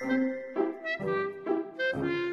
Thank you.